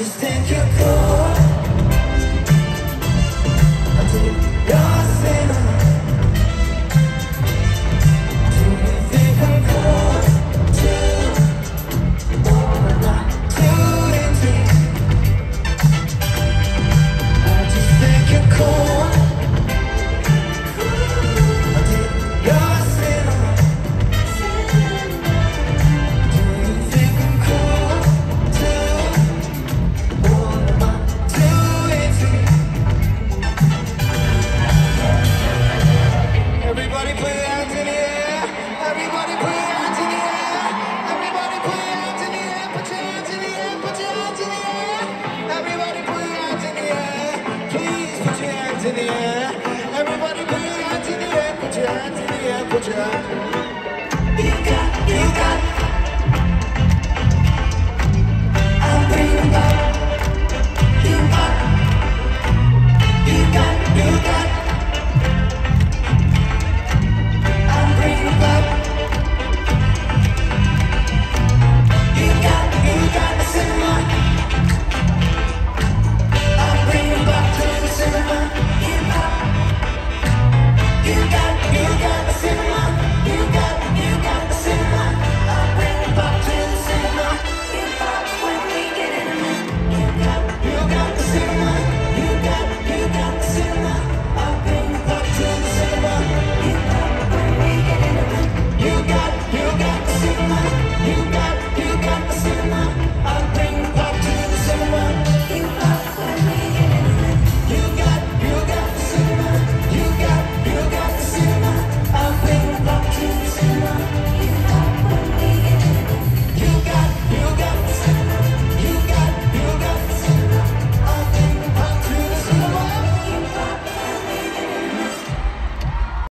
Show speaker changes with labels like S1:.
S1: Just take your call.